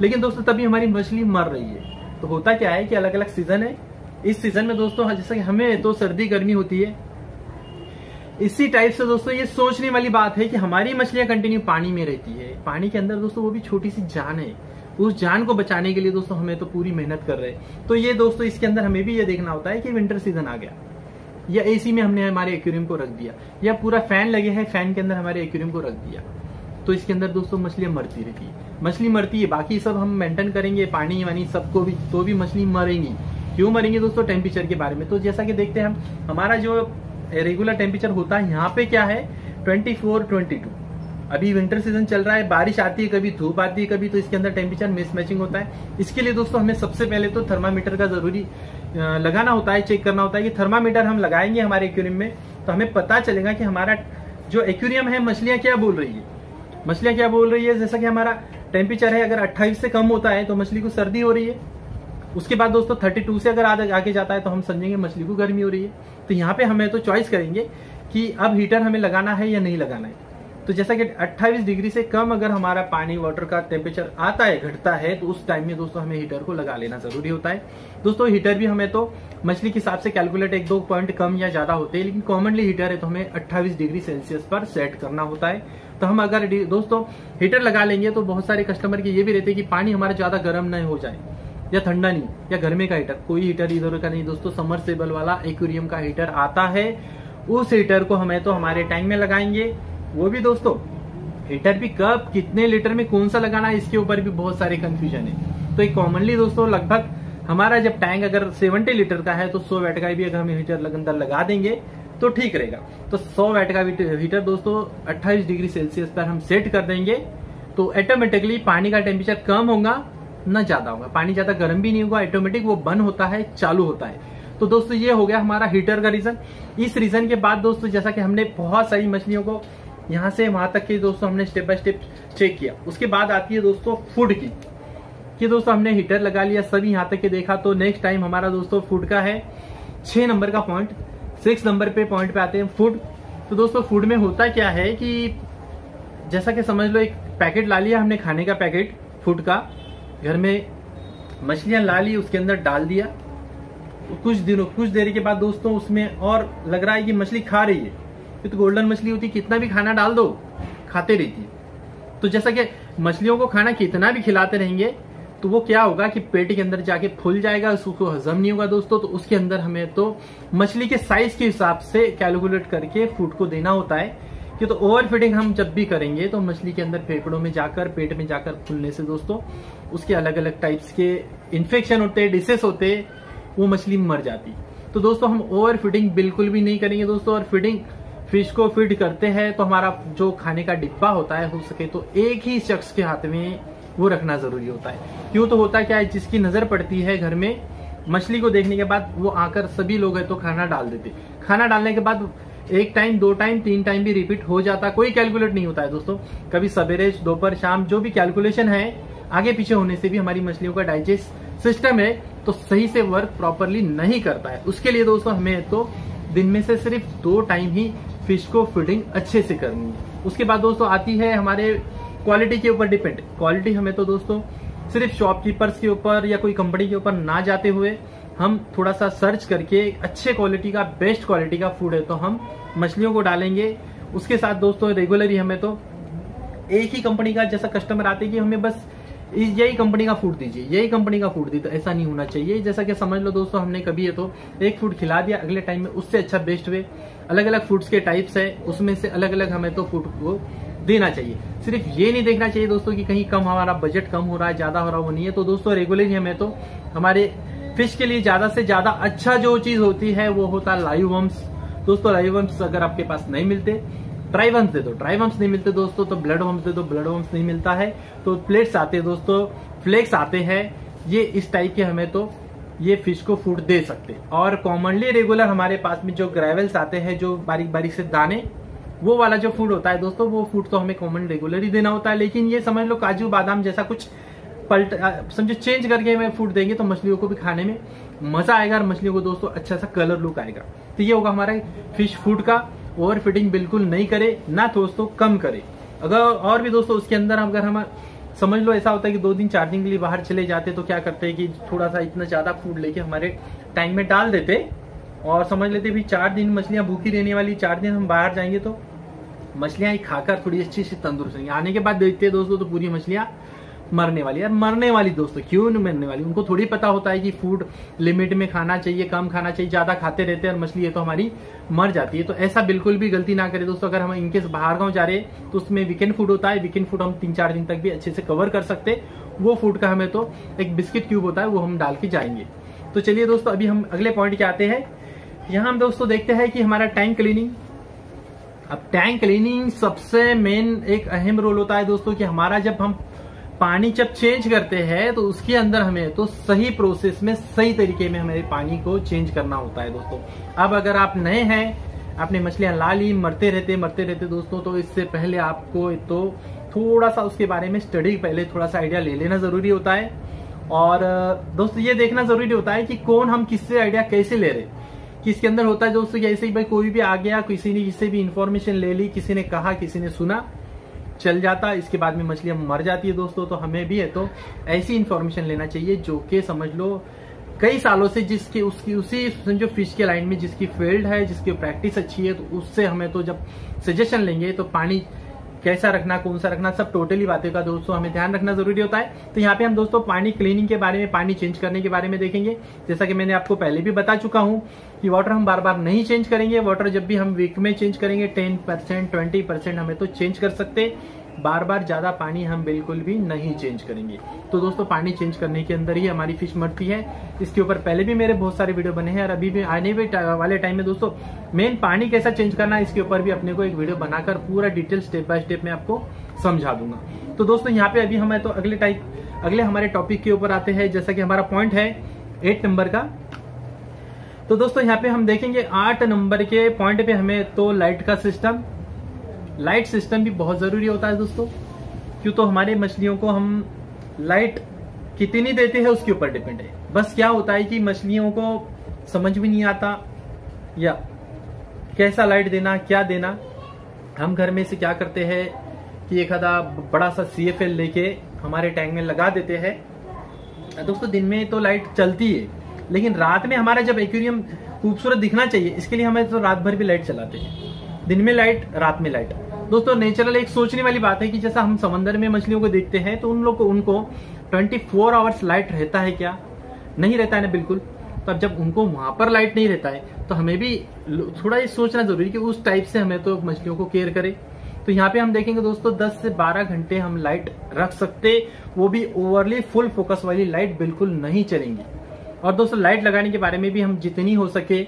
S1: लेकिन दोस्तों, तभी हमारी मछली मर रही है। तो होता क्या है कि अलग अलग सीज़न है। इस सीज़न में दोस्तों, जैसा कि हमें तो सर्दी गर्मी होती है। इसी टाइप से दोस्तों, ये सोचने वाली बात है कि हमारी मछलियाँ कंटिन्यू पानी में रहती है। पानी के अंदर दोस्तों, वो भी छोटी सी जान है। उस जान को बचाने के लिए दोस्तों हमें तो पूरी मेहनत कर रहे हैं। तो ये दोस्तों इसके अंदर हमें भी ये देखना होता है कि विंटर सीज़न आ गया। या एसी में हमने हमारे एक्वेरियम को रख दिया। या पूरा फ़ैन लगे हैं फ़ैन के अंदर हमारे एक्वेरियम को रख दिया। तो इसके अंदर दोस्तों मछलियाँ मरती रहती है। मछली मरती है, बाकी सब हम मेंटेन करेंगे, पानी वानी सबको भी तो भी मछली मरेंगी। क्यों मरेंगे दोस्तों टेम्परेचर के बारे में? तो जैसा कि देखते हैं हम, हमारा जो रेगुलर टेम्परेचर होता है, यहाँ पे क्या है? ट्वेंटी फोर ट्वेंटी टू अभी विंटर सीज़न चल रहा है, बारिश आती है कभी, धूप आती है कभी तो इसके अंदर टेम्परेचर मिस मैचिंग होता है। इसके लिए दोस्तों, हमें सबसे पहले तो थर्मामीटर का ज़रूरी लगाना होता है चेक करना होता है कि थर्मामीटर हम लगाएँगे हमारे एक्वेरियम में तो हमें पता चलेगा कि हमारा जो एक्वेरियम है, मछलियाँ क्या बोल रही है। मछलियाँ क्या बोल रही है? जैसा कि हमारा टेम्परेचर है, अगर 28 से कम होता है तो मछली को सर्दी हो रही है। उसके बाद दोस्तों 32 से अगर आगे जाता है तो हम समझेंगे मछली को गर्मी हो रही है। तो यहाँ पे हमें तो चॉइस करेंगे कि अब हीटर हमें लगाना है या नहीं लगाना है। तो जैसा कि 28 डिग्री से कम अगर हमारा पानी वाटर का टेम्परेचर आता है, घटता है तो उस टाइम में दोस्तों हमें हीटर को लगा लेना ज़रूरी होता है। दोस्तों हीटर भी हमें तो मछली के हिसाब से कैलकुलेट एक दो पॉइंट कम या ज़्यादा होते हैं, लेकिन कॉमनली हीटर है तो हमें 28 डिग्री सेल्सियस पर सेट करना होता है। तो हम अगर दोस्तों हीटर लगा लेंगे तो बहुत सारे कस्टमर के ये भी रहते हैं कि पानी हमारा ज़्यादा गर्म नहीं हो जाए या ठंडा नहीं, या गर्मी का हीटर कोई हीटर इधर का नहीं, दोस्तों समरसेबल वाला एक्वेरियम का हीटर आता है, उस हीटर को हमें तो हमारे टैंक में लगाएँगे। वो भी दोस्तों, हीटर भी कब, कितने लीटर में कौन सा लगाना है, इसके ऊपर भी बहुत सारे कंफ्यूजन है। तो एक कॉमनली दोस्तों, लगभग हमारा जब टैंक अगर 70 लीटर का है तो 100 वैट का भी अगर हम हीटर अंदर लगा देंगे तो ठीक रहेगा। तो 100 वैट का हीटर दोस्तों 28 डिग्री सेल्सियस पर हम सेट कर देंगे तो ऑटोमेटिकली पानी का टेम्परेचर कम होगा, ना ज़्यादा होगा। पानी ज़्यादा गर्म भी नहीं होगा ऑटोमेटिक वो बंद होता है, चालू होता है। तो दोस्तों, ये हो गया हमारा हीटर का रीजन इस रीजन के बाद दोस्तों, जैसा कि हमने बहुत सारी मछलियों को यहाँ से वहाँ तक के दोस्तों हमने स्टेप बाय स्टेप चेक किया। उसके बाद आती है दोस्तों फ़ूड की। कि दोस्तों हमने हीटर लगा लिया सभी यहाँ तक के देखा तो नेक्स्ट टाइम हमारा दोस्तों फ़ूड का है, छह नंबर का पॉइंट सिक्स नंबर पे पॉइंट पे आते हैं फ़ूड तो दोस्तों फ़ूड में होता क्या है कि जैसा कि समझ लो एक पैकेट ला लिया हमने खाने का पैकेट फ़ूड का। घर में मछलियाँ ला ली, उसके अंदर डाल दिया। कुछ दिनों, कुछ देरी के बाद दोस्तों उसमें और लग रहा है कि मछली खा रही है। तो गोल्डन मछली होती, कितना भी खाना डाल दो, खाते रहती। है तो जैसा कि मछलियों को खाना कितना भी खिलाते रहेंगे तो वो क्या होगा कि पेट के अंदर जाके फूल जाएगा, उसको हजम नहीं होगा दोस्तों तो उसके अंदर हमें तो मछली के साइज़ के हिसाब से कैलकुलेट करके फ़ूड को देना होता है। कि तो ओवर फीडिंग हम जब भी करेंगे तो मछली के अंदर फेफड़ों में जाकर, पेट में जाकर फूलने से दोस्तों, उसके अलग अलग टाइप्स के इन्फेक्शन होते डिसेस होते, वो मछली मर जाती। तो दोस्तों हम ओवर फीडिंग बिल्कुल भी नहीं करेंगे दोस्तों और फीडिंग फ़िश को फ़ीड करते हैं तो हमारा जो खाने का डिब्बा होता है, हो सके तो एक ही शख्स के हाथ में वो रखना ज़रूरी होता है। क्यों तो होता क्या है, जिसकी नज़र पड़ती है घर में, मछली को देखने के बाद वो आकर सभी लोग है तो खाना डाल देते। खाना डालने के बाद एक टाइम दो टाइम तीन टाइम भी रिपीट हो जाता, कोई कैलकुलेट नहीं होता है दोस्तों। कभी सवेरे, दोपहर, शाम जो भी कैलकुलेशन है, आगे पीछे होने से भी हमारी मछलियों का डाइजेस्ट सिस्टम है तो सही से वर्क प्रॉपरली नहीं करता है। उसके लिए दोस्तों हमें तो दिन में से सिर्फ़ दो टाइम ही फ़िश को फीडिंग अच्छे से करनी है। उसके बाद दोस्तों आती है हमारे क्वालिटी के ऊपर डिपेंड क्वालिटी हमें तो दोस्तों सिर्फ़ शॉपकीपर्स के ऊपर या कोई कंपनी के ऊपर ना जाते हुए हम थोड़ा सा सर्च करके अच्छे क्वालिटी का बेस्ट क्वालिटी का फ़ूड है तो हम मछलियों को डालेंगे। उसके साथ दोस्तों रेगुलरली हमें तो एक ही कंपनी का जैसा कस्टमर आते कि हमें बस यही कंपनी का फ़ूड दीजिए, यही कंपनी का फ़ूड दी तो ऐसा नहीं होना चाहिए। जैसा कि समझ लो दोस्तों, हमने कभी है तो एक फ़ूड खिला दिया, अगले टाइम में उससे अच्छा बेस्ट वे अलग अलग फूड्स के टाइप्स है, उसमें से अलग अलग हमें तो फ़ूड को देना चाहिए। सिर्फ़ ये नहीं देखना चाहिए दोस्तों कि कहीं कम हमारा बजट कम हो रहा है, ज़्यादा हो रहा वो नहीं है। तो दोस्तों रेगुलरली हमें तो हमारे फ़िश के लिए ज़्यादा से ज़्यादा अच्छा जो चीज़ होती है, वो होता है लाइव वम्स दोस्तों लाइव वम्स अगर आपके पास नहीं मिलते ट्राई वम्स दे दो। ट्राई वम्स नहीं मिलते दोस्तों तो ब्लड वम्स दे दो। ब्लड वम्स नहीं मिलता है तो प्लेट्स आते हैं दोस्तों। फ्लेक्स आते हैं। ये इस टाइप के हमें तो ये फ़िश को फ़ूड दे सकते और कॉमनली रेगुलर हमारे पास में जो ग्रेवल्स आते हैं, जो बारीक बारीक से दाने, वो वाला जो फ़ूड होता है दोस्तों, वो फ़ूड तो हमें कॉमन रेगुलर ही देना होता है। लेकिन ये समझ लो, काजू बादाम जैसा कुछ पलट समझो चेंज करके हमें फ़ूड देंगे तो मछलियों को भी खाने में मज़ा आएगा और मछलियों को दोस्तों अच्छा सा कलर लुक आएगा। तो ये होगा हमारा फ़िश फ़ूड का। ओवर फिटिंग बिल्कुल नहीं करे, ना दोस्तों, कम करे। अगर और भी दोस्तों, उसके अंदर अगर हम समझ लो, ऐसा होता है कि दो दिन चार दिन के लिए बाहर चले जाते तो क्या करते हैं कि थोड़ा सा इतना ज़्यादा फ़ूड लेके हमारे टाइम में डाल देते और समझ लेते भी चार दिन मछलियाँ भूखी रहने वाली, चार दिन हम बाहर जाएँगे तो मछलियाँ ही खाकर थोड़ी अच्छी सी तंदुरुस्त आने के बाद देखते हैं दोस्तों तो पूरी मछलियाँ मरने वाली। यार, मरने वाली दोस्तों, क्यों नहीं मरने वाली? उनको थोड़ी पता होता है कि फ़ूड लिमिट में खाना चाहिए, कम खाना चाहिए, ज़्यादा खाते रहते हैं और मछली है तो हमारी मर जाती है। तो ऐसा बिल्कुल भी गलती ना करें दोस्तों, अगर हम इनकेस बाहर गाँव जा रहे हैं तो उसमें वीकेंड फ़ूड होता है वीकेंड फ़ूड हम तीन चार दिन तक भी अच्छे से कवर कर सकते वो फ़ूड का हमें तो एक बिस्किट क्यूब होता है, वो हम डाल के जाएँगे। तो चलिए दोस्तों, अभी हम अगले पॉइंट के आते हैं। यहाँ हम दोस्तों देखते हैं कि हमारा टैंक क्लीनिंग अब टैंक क्लीनिंग सबसे मेन एक अहम रोल होता है दोस्तों कि हमारा जब हम पानी जब चेंज करते हैं तो उसके अंदर हमें तो सही प्रोसेस में सही तरीके में हमें पानी को चेंज करना होता है दोस्तों। अब अगर आप नए हैं, आपने मछलियाँ ला ली, मरते रहते मरते रहते दोस्तों तो इससे पहले आपको तो थोड़ा सा उसके बारे में स्टडी पहले थोड़ा सा आइडिया ले लेना ज़रूरी होता है। और, दोस्तों, ये देखना ज़रूरी होता है कि कौन हम किससे आइडिया कैसे ले रहे कि इसके अंदर होता है दोस्तों ऐसे ही भाई कोई भी आ गया, किसी ने किसी भी इंफॉर्मेशन ले ली, किसी ने कहा, किसी ने सुना। चल जाता, इसके बाद में मछलियाँ मर जाती है दोस्तों तो हमें भी है तो ऐसी इन्फॉर्मेशन लेना चाहिए जो कि समझ लो, कई सालों से जिसकी, उसकी, उसी समझो फ़िश के लाइन में जिसकी फ़ील्ड है, जिसकी प्रैक्टिस अच्छी है तो उससे हमें तो जब सजेशन लेंगे तो पानी कैसा रखना, कौन सा रखना, सब टोटली बातें का दोस्तों हमें ध्यान रखना ज़रूरी होता है। तो यहाँ पे हम दोस्तों पानी क्लीनिंग के बारे में, पानी चेंज करने के बारे में देखेंगे। जैसा कि मैंने आपको पहले भी बता चुका हूँ कि वाटर हम बार बार नहीं चेंज करेंगे। वाटर जब भी हम वीक में चेंज करेंगे टेन परसेंट ट्वेंटी परसेंट हमें तो चेंज कर सकते। बार बार ज़्यादा पानी हम बिल्कुल भी नहीं चेंज करेंगे। तो दोस्तों, पानी चेंज करने के अंदर ही हमारी फ़िश मरती है। इसके ऊपर पहले भी मेरे बहुत सारे वीडियो बने हैं और अभी भी आने भी वाले टाइम में दोस्तों मेन पानी कैसा चेंज करना है, इसके ऊपर भी अपने को एक वीडियो बनाकर पूरा डिटेल स्टेप बाय स्टेप में आपको समझा दूँगा। तो दोस्तों, यहाँ पे अभी हमें तो अगले टाइप अगले हमारे टॉपिक के ऊपर आते हैं, जैसा कि हमारा पॉइंट है एट नंबर का। तो दोस्तों, यहाँ पे हम देखेंगे आठ नंबर के पॉइंट पे हमें तो लाइट का सिस्टम लाइट सिस्टम भी बहुत ज़रूरी होता है दोस्तों, क्यों तो हमारे मछलियों को हम लाइट कितनी देते हैं उसके ऊपर डिपेंड है। बस क्या होता है कि मछलियों को समझ भी नहीं आता, या कैसा लाइट देना, क्या देना। हम घर में से क्या करते हैं कि एक आधा बड़ा सा सी एफ़ एल लेके हमारे टैंक में लगा देते हैं। दोस्तों, दिन में तो लाइट चलती है, लेकिन रात में हमारा जब एक्वेरियम खूबसूरत दिखना चाहिए, इसके लिए हमें तो रात भर भी लाइट चलाते हैं। दिन में लाइट रात में लाइट दोस्तों नेचुरल एक सोचने वाली बात है कि जैसा हम समंदर में मछलियों को देखते हैं तो उन लोग को, उनको 24 फोर आवर्स लाइट रहता है क्या? नहीं रहता है ना, बिल्कुल. तो अब जब उनको वहाँ पर लाइट नहीं रहता है तो हमें भी थोड़ा ये सोचना ज़रूरी कि उस टाइप से हमें तो मछलियों को केयर करे. तो यहाँ पे हम देखेंगे दोस्तों 10 से 12 घंटे हम लाइट रख सकते, वो भी ओवरली फुल फोकस वाली लाइट बिल्कुल नहीं चलेंगी. और दोस्तों लाइट लगाने के बारे में भी हम जितनी हो सके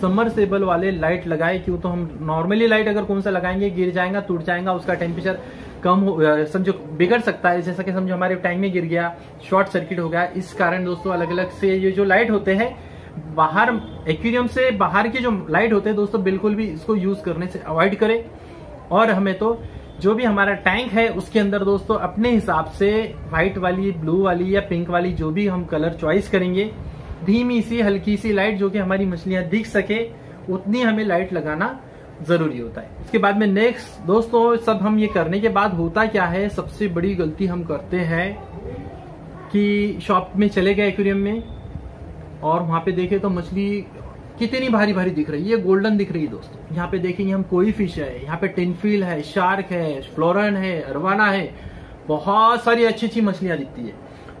S1: समरसेबल वाले लाइट लगाए, क्यों तो हम नॉर्मली लाइट अगर कौन सा लगाएँगे, गिर जाएगा, टूट जाएगा, उसका टेम्परेचर कम हो समझो, बिगड़ सकता है, जैसा कि समझो हमारे टैंक में गिर गया शॉर्ट सर्किट हो गया, इस कारण दोस्तों अलग अलग से ये जो लाइट होते हैं, बाहर एक्वेरियम से बाहर के जो लाइट होते हैं, दोस्तों बिल्कुल भी इसको यूज़ करने से अवॉइड करें। और हमें तो जो भी हमारा टैंक है, उसके अंदर दोस्तों अपने हिसाब से व्हाइट वाली ब्लू वाली या पिंक वाली जो भी हम कलर चॉइस करेंगे धीमी सी, हल्की सी लाइट जो कि हमारी मछलियाँ दिख सके, उतनी हमें लाइट लगाना ज़रूरी होता है। इसके बाद में नेक्स्ट दोस्तों, सब हम ये करने के बाद होता क्या है? सबसे बड़ी गलती हम करते हैं कि शॉप में चले गए एक्वेरियम में, और वहाँ पे देखे तो मछली कितनी भारी भारी दिख रही है। ये गोल्डन दिख रही है, दोस्तों। यहाँ पे देखेंगे हम कोई फ़िश है, यहाँ पे टेनफिल है शार्क है फ्लोरन है, अरवाना है, बहुत सारी अच्छी अच्छी मछलियाँ दिखती है।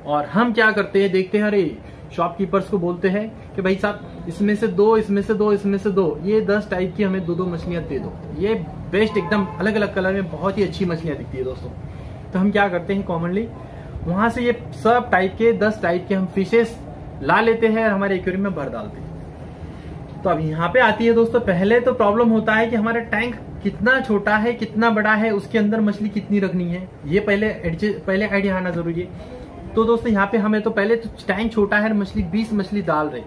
S1: और हम क्या करते हैं, देखते हैं, अरे शॉपकीपर्स को बोलते हैं कि भाई साहब, इसमें से दो, इसमें से दो, इसमें से दो। ये दस टाइप की हमें दो दो मछलियाँ दे दो। ये बेस्ट एकदम अलग अलग कलर में बहुत ही अच्छी मछलियाँ दिखती है दोस्तों। तो हम क्या करते हैं कॉमनली वहाँ से ये सब टाइप के दस टाइप के हम फिशेस ला लेते हैं और हमारे एक्वेरियम में भर डालते हैं। तो अब यहाँ पे आती है दोस्तों, पहले तो प्रॉब्लम होता है कि हमारा टैंक कितना छोटा है, कितना बड़ा है, उसके अंदर मछली कितनी रखनी है। ये पहले पहले आइडिया आना ज़रूरी है। तो दोस्तों, यहाँ पे हमें तो पहले तो टैंक छोटा है, मछली, बीस मछली डाल रहे।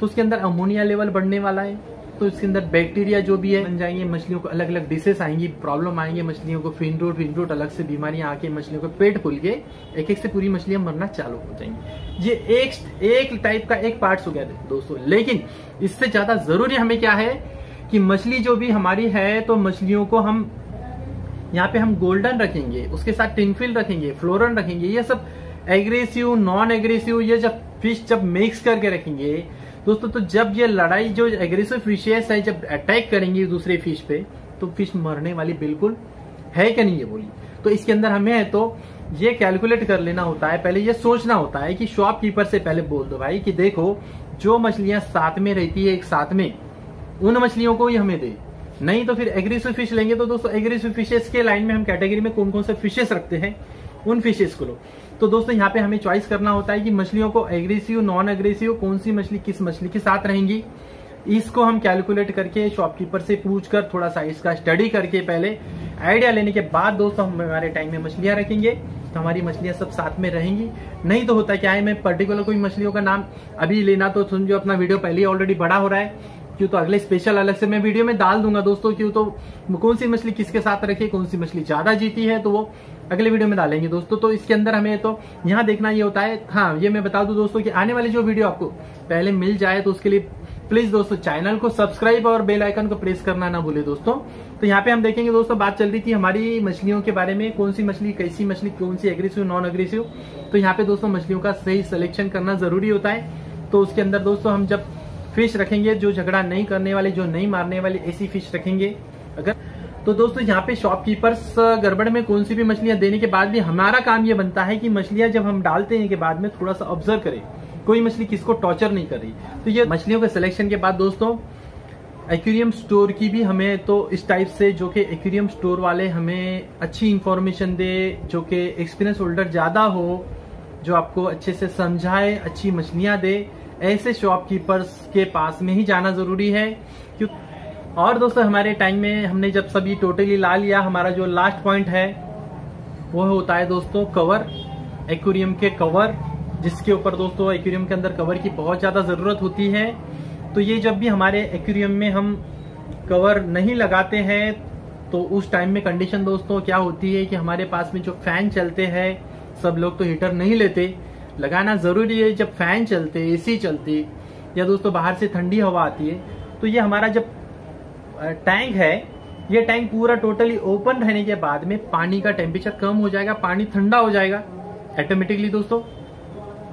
S1: तो उसके अंदर अमोनिया लेवल बढ़ने वाला है। तो इसके अंदर बैक्टीरिया जो भी है, बन जाएँगे, मछलियों को अलग अलग डिशेस आएँगी प्रॉब्लम आएँगे, मछलियों को फिन रूट फिन अलग से बीमारियाँ आके मछलियों को पेट फूल के एक एक से पूरी मछलियाँ मरना चालू हो जाएँगी। ये एक एक टाइप का एक पार्ट हो गया दोस्तों। लेकिन इससे ज़्यादा ज़रूरी हमें क्या है कि मछली जो भी हमारी है तो मछलियों को हम, यहाँ पे हम गोल्डन रखेंगे, उसके साथ टिनफिल रखेंगे फ्लोरन रखेंगे, ये सब एग्रेसिव नॉन एग्रेसिव ये जब फ़िश जब मिक्स करके रखेंगे, दोस्तों तो जब ये लड़ाई जो एग्रेसिव फिशेस है जब अटैक करेंगी दूसरे फ़िश पे तो फ़िश मरने वाली बिल्कुल है क्या नहीं ये बोली तो इसके अंदर हमें तो ये कैलकुलेट कर लेना होता है, पहले ये सोचना होता है कि शॉपकीपर से पहले बोल दो भाई कि देखो, जो मछलियाँ साथ में रहती है एक साथ में, उन मछलियों को ही हमें दे। नहीं तो फिर एग्रेसिव फ़िश लेंगे तो दोस्तों एग्रेसिव फिशेस के लाइन में हम कैटेगरी में कौन कौन से फिशेस रखते हैं? उन फिशेस को लो। तो दोस्तों, यहाँ पे हमें चॉइस करना होता है कि मछलियों को एग्रेसिव नॉन एग्रेसिव कौन सी मछली, किस मछली के साथ रहेंगी। इसको हम कैलकुलेट करके शॉपकीपर से पूछकर थोड़ा सा इसका स्टडी करके पहले आइडिया लेने के बाद दोस्तों, हम हमारे टाइम में मछलियाँ रखेंगे। तो हमारी मछलियाँ सब साथ में रहेंगी। नहीं तो होता क्या है, मैं पर्टिकुलर कोई मछलियों का नाम अभी लेना तो समझो अपना वीडियो पहले ऑलरेडी बड़ा हो रहा है। क्यों तो अगले स्पेशल अलग से मैं वीडियो में डाल दूँगा दोस्तों, क्यों तो कौन सी मछली किसके साथ रखे, कौन सी मछली ज़्यादा जीती है तो वो अगले वीडियो में डालेंगे दोस्तों। तो इसके अंदर हमें तो यहाँ देखना ये होता है। हाँ ये मैं बता दू दोस्तों की आने वाली जो वीडियो आपको पहले मिल जाए तो उसके लिए प्लीज़ दोस्तों चैनल को सब्सक्राइब और बेल आइकन को प्रेस करना ना भूले दोस्तों। तो यहाँ पे हम देखेंगे दोस्तों बात चल रही थी हमारी मछलियों के बारे में कौन सी मछली, कैसी मछली कौन सी एग्रेसिव नॉन एग्रेसिव तो यहाँ पे दोस्तों मछलियों का सही सिलेक्शन करना ज़रूरी होता है। तो उसके अंदर दोस्तों हम जब फ़िश रखेंगे, जो झगड़ा नहीं करने वाली, जो नहीं मारने वाली, ऐसी फ़िश रखेंगे। अगर तो दोस्तों, यहाँ पे शॉपकीपर्स गड़बड़ में कौन सी भी मछलियाँ देने के बाद भी हमारा काम ये बनता है कि मछलियाँ जब हम डालते हैं के बाद में थोड़ा सा ऑब्ज़र्व करें। कोई मछली किसको टॉर्चर नहीं कर रही। तो ये मछलियों के सिलेक्शन के बाद दोस्तों एक्वेरियम स्टोर की भी हमें तो इस टाइप से जो कि एक्वेरियम स्टोर वाले हमें अच्छी इंफॉर्मेशन दे, जो कि एक्सपीरियंस होल्डर ज़्यादा हो, जो आपको अच्छे से समझाए, अच्छी मछलियाँ दे, ऐसे शॉपकीपर्स के पास में ही जाना ज़रूरी है। क्यों और दोस्तों, हमारे टाइम में हमने जब सभी टोटली ला लिया, हमारा जो लास्ट पॉइंट है, वो होता है दोस्तों कवर एक्वेरियम के कवर जिसके ऊपर दोस्तों एक्वेरियम के अंदर कवर की बहुत ज़्यादा ज़रूरत होती है। तो ये जब भी हमारे एक्वेरियम में हम कवर नहीं लगाते हैं तो उस टाइम में कंडीशन दोस्तों क्या होती है कि हमारे पास में जो फ़ैन चलते हैं, सब लोग तो हीटर नहीं लेते। लगाना ज़रूरी है जब फ़ैन चलते एसी चलते, या दोस्तों बाहर से ठंडी हवा आती है तो ये हमारा जब टैंक है, ये टैंक पूरा टोटली ओपन रहने के बाद में पानी का टेम्परेचर कम हो जाएगा, पानी ठंडा हो जाएगा। ऑटोमेटिकली दोस्तों,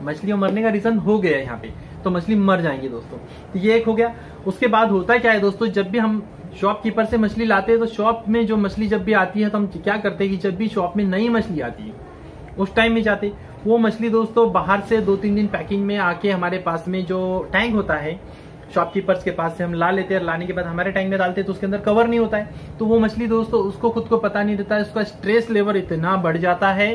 S1: मछलियाँ मरने का रीजन हो गया यहाँ पे तो मछली मर जाएँगी दोस्तों। तो ये एक हो गया। उसके बाद होता क्या है दोस्तों, जब भी हम शॉपकीपर से मछली लाते हैं तो शॉप में जो मछली जब भी आती है तो हम क्या करते हैं कि जब भी शॉप में नई मछली आती है, उस टाइम में जाते वो मछली दोस्तों बाहर से दो तीन दिन पैकिंग में आके हमारे पास में जो टैंक होता है शॉपकीपर्स के पास से हम ला लेते हैं लाने के बाद हमारे टैंक में डालते हैं तो उसके अंदर कवर नहीं होता है। तो वो मछली दोस्तों, उसको खुद को पता नहीं है, उसका स्ट्रेस लेवल इतना बढ़ जाता है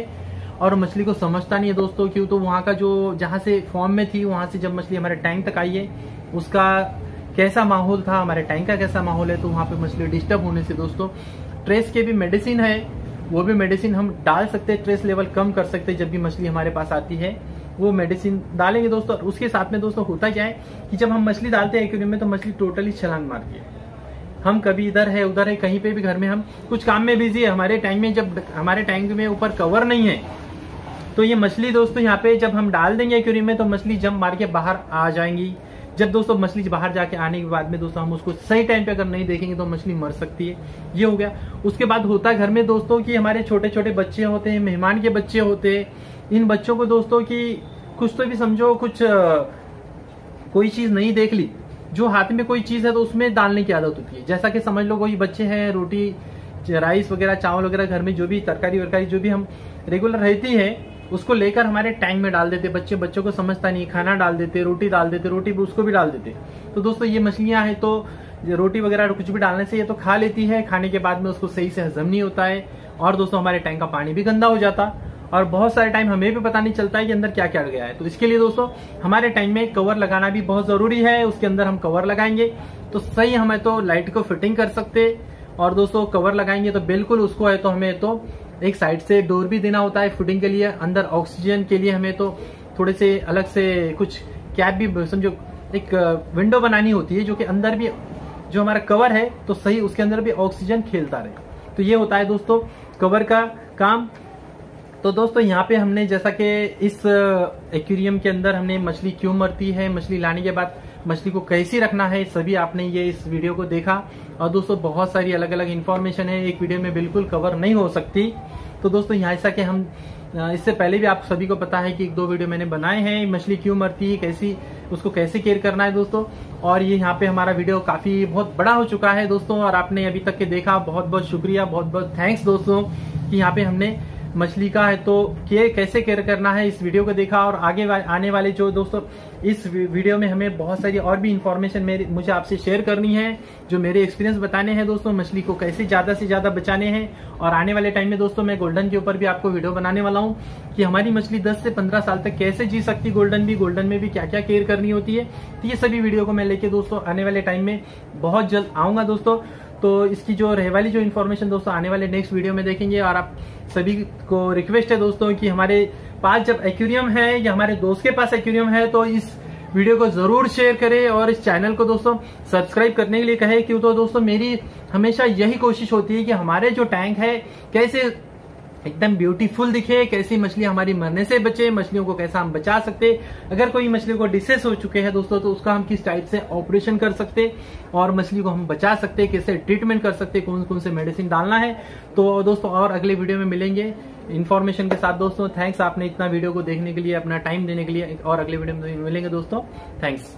S1: और मछली को समझता नहीं है दोस्तों, क्यों? तो वहाँ का जो, जहाँ से फॉर्म में थी, वहाँ से जब मछली हमारे टैंक तक आई है, उसका कैसा माहौल था, हमारे टैंक का कैसा माहौल है तो वहाँ पे मछली डिस्टर्ब होने से दोस्तों ट्रेस के भी मेडिसिन है, वो भी मेडिसिन हम डाल सकते हैं ट्रेस लेवल कम कर सकते हैं जब भी मछली हमारे पास आती है। वो मेडिसिन डालेंगे दोस्तों, और उसके साथ में दोस्तों होता क्या है कि जब हम मछली डालते हैं एक्वेरियम में तो मछली टोटली छलांग मारती है। हम कभी इधर है, उधर है, कहीं पे भी घर में हम कुछ काम में बिज़ी है, हमारे टैंक में जब, हमारे टैंक में ऊपर कवर नहीं है तो ये मछली दोस्तों यहाँ पे जब हम डाल देंगे एक्वेरियम में तो मछली जम मार के बाहर आ जाएँगी। जब दोस्तों मछली बाहर जाके आने के बाद में दोस्तों हम उसको सही टाइम पे अगर नहीं देखेंगे तो मछली मर सकती है। ये हो गया। उसके बाद होता है घर में दोस्तों की हमारे छोटे छोटे बच्चे होते हैं, मेहमान के बच्चे होते हैं इन बच्चों को दोस्तों की कुछ तो भी समझो, कुछ कोई चीज़ नहीं देख ली, जो हाथ में कोई चीज़ है तो उसमें डालने की आदत होती है। जैसा कि समझ लो कोई बच्चे हैं, रोटी, राइस वगैरह, चावल वगैरह घर में जो भी, तरकारी वरकारी जो भी हम रेगुलर रहती है, उसको लेकर हमारे टैंक में डाल देते, बच्चे, बच्चों को समझता नहीं, खाना डाल देते, रोटी डाल देते, रोटी उसको भी डाल देते। तो दोस्तों ये मछलियाँ हैं तो रोटी वगैरह कुछ भी डालने से ये तो खा लेती है, खाने के बाद में उसको सही से हजम नहीं होता है, और दोस्तों हमारे टैंक का पानी भी गंदा हो जाता। और बहुत सारे टाइम हमें भी पता नहीं चलता है कि अंदर क्या क्या गया है। तो इसके लिए दोस्तों, हमारे टाइम में कवर लगाना भी बहुत ज़रूरी है, उसके अंदर हम कवर लगाएँगे। तो सही हमें तो लाइट को फिटिंग कर सकते और दोस्तों कवर लगाएँगे तो बिल्कुल उसको है तो हमें तो एक साइड से डोर भी देना होता है फिटिंग के लिए, अंदर ऑक्सीजन के लिए हमें तो थोड़े से अलग से कुछ कैप भी, समझो, एक विंडो बनानी होती है जो कि अंदर भी, जो हमारा कवर है तो सही उसके अंदर भी ऑक्सीजन खेलता रहे। तो ये होता है दोस्तों कवर का काम। तो दोस्तों, यहाँ पे हमने जैसा कि इस एक्वेरियम के अंदर हमने मछली क्यों मरती है, मछली लाने के बाद मछली को कैसे रखना है, सभी आपने ये इस वीडियो को देखा। और दोस्तों, बहुत सारी अलग अलग इन्फॉर्मेशन है, एक वीडियो में बिल्कुल कवर नहीं हो सकती। तो दोस्तों, यहाँ ऐसा कि हम इससे पहले भी आप सभी को पता है कि एक दो वीडियो मैंने बनाए हैं, मछली क्यों मरती है, कैसी, उसको कैसे केयर करना है दोस्तों। और ये यहाँ पे हमारा वीडियो काफ़ी बहुत बड़ा हो चुका है दोस्तों, और आपने अभी तक के देखा। बहुत बहुत शुक्रिया बहुत बहुत थैंक्स दोस्तों, कि यहाँ पे हमने मछली का है तो के कैसे केयर करना है इस वीडियो को देखा और आगे वा, आने वाले जो दोस्तों इस वीडियो में हमें बहुत सारी और भी इन्फॉर्मेशन मेरी मुझे आपसे शेयर करनी है जो मेरे एक्सपीरियंस बताने हैं दोस्तों मछली को कैसे ज़्यादा से ज़्यादा बचाने हैं और आने वाले टाइम में दोस्तों मैं गोल्डन के ऊपर भी आपको वीडियो बनाने वाला हूँ कि हमारी मछली दस से पंद्रह साल तक कैसे जी सकती गोल्डन भी गोल्डन में भी क्या क्या केयर करनी होती है तो ये सभी वीडियो को मैं लेके दोस्तों आने वाले टाइम में बहुत जल्द आऊँगा दोस्तों। तो इसकी जो रह वाली जो इन्फॉर्मेशन दोस्तों, आने वाले नेक्स्ट वीडियो में देखेंगे और आप सभी को रिक्वेस्ट है दोस्तों कि हमारे पास जब एक्वेरियम है या हमारे दोस्त के पास एक्वेरियम है तो इस वीडियो को ज़रूर शेयर करें और इस चैनल को दोस्तों सब्सक्राइब करने के लिए कहे क्यों तो दोस्तों मेरी हमेशा यही कोशिश होती है कि हमारे जो टैंक है, कैसे एकदम ब्यूटीफुल दिखे, कैसी मछली हमारी मरने से बचे, मछलियों को कैसा हम बचा सकते। अगर कोई मछली को डिसेस हो चुके हैं दोस्तों तो उसका हम किस टाइप से ऑपरेशन कर सकते और मछली को हम बचा सकते, कैसे ट्रीटमेंट कर सकते कौन कौन से मेडिसिन डालना है। तो दोस्तों, और अगले वीडियो में मिलेंगे। इन्फॉर्मेशन के साथ दोस्तों थैंक्स आपने इतना वीडियो को देखने के लिए, अपना टाइम देने के लिए, और अगले वीडियो में मिलेंगे दोस्तों। थैंक्स